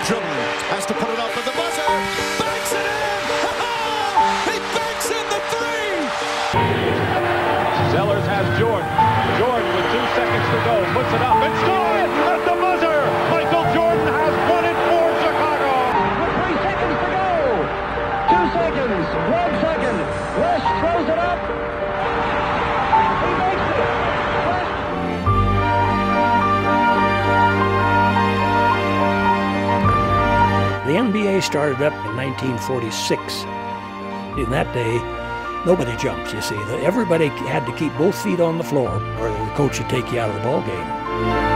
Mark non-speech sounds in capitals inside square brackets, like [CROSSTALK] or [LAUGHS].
Lindstrom has to put it up at the buzzer. Banks it in! [LAUGHS] He banks in the three! Sellers has Jordan. Jordan with two seconds to go. Puts it up and scores at the buzzer. Michael Jordan has won it for Chicago. With three seconds to go. Two seconds. One second. West throws it up. The NBA started up in 1946. In that day, nobody jumps, you see. Everybody had to keep both feet on the floor or the coach would take you out of the ball game.